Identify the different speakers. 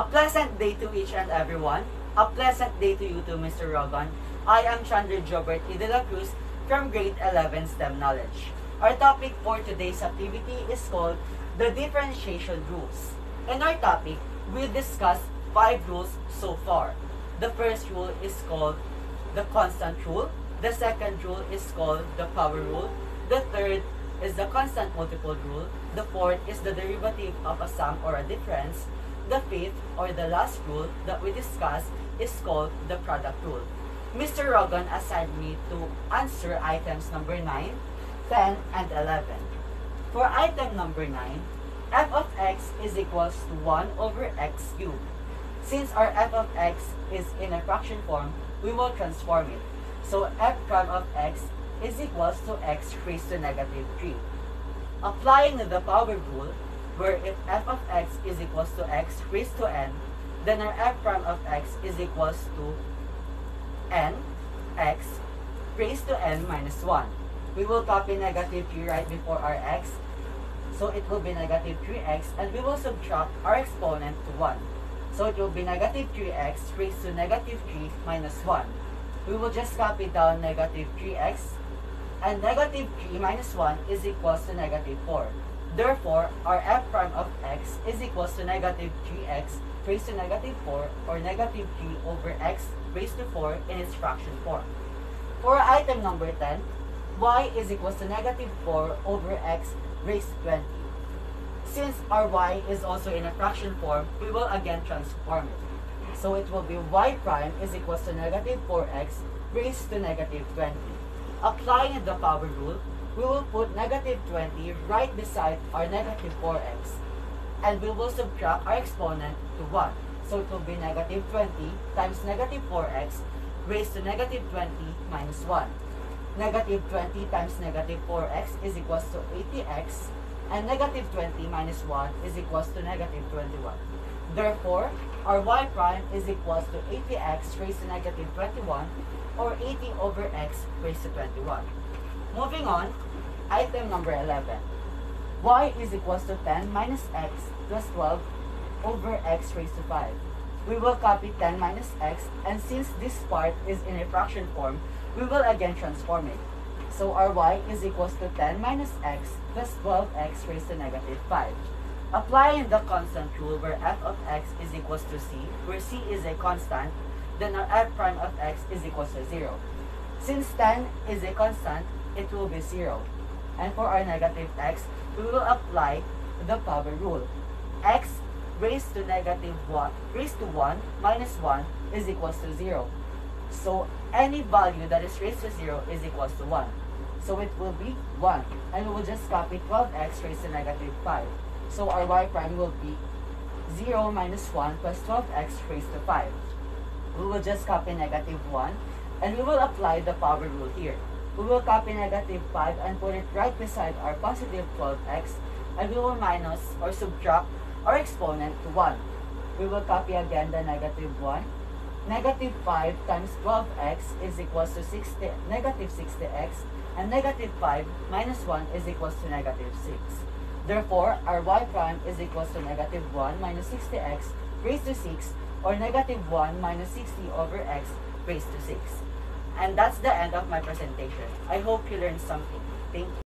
Speaker 1: A pleasant day to each and everyone. A pleasant day to you too, Mr. Rogan. I am Chandra Jobert E. Cruz from grade 11 STEM Knowledge. Our topic for today's activity is called the differentiation rules. In our topic, we discussed five rules so far. The first rule is called the constant rule. The second rule is called the power rule. The third is the constant multiple rule. The fourth is the derivative of a sum or a difference. The fifth or the last rule that we discussed is called the product rule. Mr. Rogan assigned me to answer items number 9, 10, and 11. For item number 9, f of x is equals to 1 over x cubed. Since our f of x is in a fraction form, we will transform it. So f prime of x is equals to x raised to negative 3. Applying the power rule, where if f of x is equals to x raised to n, then our f prime of x is equals to n x raised to n minus 1. We will copy negative 3 right before our x, so it will be negative 3x, and we will subtract our exponent to 1. So it will be negative 3x raised to negative 3 minus 1. We will just copy down negative 3x, and negative 3 minus 1 is equals to negative 4. Therefore, our f prime of x is equals to negative 3x raised to negative 4 or negative 3 over x raised to 4 in its fraction form. For item number 10, y is equals to negative 4 over x raised to 20. Since our y is also in a fraction form, we will again transform it. So it will be y prime is equals to negative 4x raised to negative 20. Applying the power rule, we will put negative 20 right beside our negative 4x. And we will subtract our exponent to 1. So it will be negative 20 times negative 4x raised to negative 20 minus 1. Negative 20 times negative 4x is equals to 80x and negative 20 minus 1 is equals to negative 21. Therefore, our y prime is equals to 80x raised to negative 21 or 80 over x raised to 21. Moving on, item number 11. y is equals to 10 minus x plus 12 over x raised to 5. We will copy 10 minus x and since this part is in a fraction form, we will again transform it. So our y is equals to 10 minus x plus 12x raised to negative 5. Applying the constant rule where f of x is equals to c, where c is a constant, then our f prime of x is equals to 0. Since 10 is a constant, it will be 0. And for our negative x, we will apply the power rule. x raised to negative 1, raised to 1 minus 1 is equals to 0. So any value that is raised to 0 is equals to 1. So it will be 1. And we will just copy 12x raised to negative 5. So our y prime will be 0 minus 1 plus 12x raised to 5. We will just copy negative 1 and we will apply the power rule here. We will copy negative 5 and put it right beside our positive 12x and we will minus or subtract our exponent to 1. We will copy again the negative 1. Negative 5 times 12x is equals to 60, negative 60x and negative 5 minus 1 is equals to negative 6. Therefore, our y prime is equals to negative 1 minus 60x raised to 6 or negative 1 minus 60 over x raised to 6. And that's the end of my presentation. I hope you learned something. Thank you.